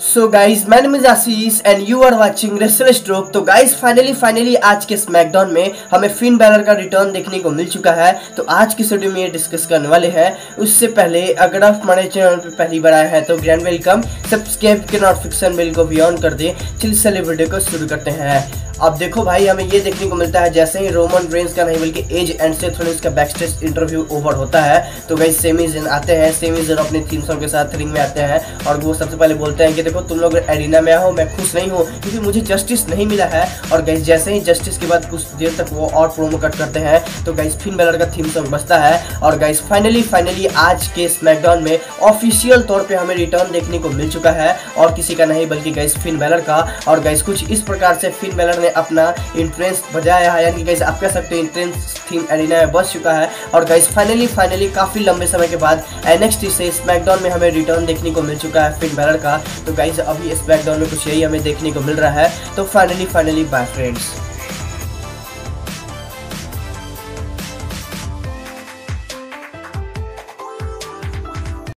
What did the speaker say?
सो guys मैन मिज Ashish and you are watching wrestle stroke तो guys finally finally आज के स्मैकडाउन में हमें फिन बैलर का रिटर्न देखने को मिल चुका है। तो आज की वीडियो में ये डिस्कस करने वाले हैं। उससे पहले, अगर आप हमारे चैनल पर पहली बार आए हैं तो ग्रैंड वेलकम सब्सक्राइब के नोटिफिकेशन बिल को भी ऑन कर दें। चलिए सेलिब्रिटी को शुरू करते हैं। अब देखो भाई, हमें ये देखने को मिलता है, जैसे ही रोमन रेंज का नहीं, बल्कि एज एंड से थोड़ी का बैक स्टेज इंटरव्यू ओवर होता है तो भाई सेमीजन आते हैं सेमीजन अपने थीम सॉन्ग के साथ रिंग में आते हैं, और वो सबसे पहले बोलते हैं कि देखो, तुम लोग एरिना में आओ, मैं खुश नहीं हूँ, क्योंकि मुझे जस्टिस नहीं मिला है, और गैस जैसे ही जस्टिस के बाद कुछ देर तक वो और प्रोमो कट करते हैं तो गैस फिन बेलर का थीम सॉन्ग बजता है, और गैस फाइनली फाइनली आज के स्मैकडाउन में ऑफिशियल तौर पर हमें रिटर्न देखने को मिल चुका है, और किसी का नहीं, बल्कि गैस फिन बेलर का, और गैस कुछ इस प्रकार से फिन बेलर ने अपना इंट्रेंस बजाया है, यानी कि आप कह सकते हो इंट्रेंस थीम एरिना में बच चुका है। और गैस फाइनली फाइनली काफ़ी लंबे समय के बाद एनएक्सटी से स्मैकडाउन में हमें रिटर्न देखने को मिल चुका है फिन बैलर का। तो गैस अभी स्मैकडाउन में कुछ यही हमें देखने को मिल रहा है। तो फाइनली फाइनली बाय फ्रेंड्स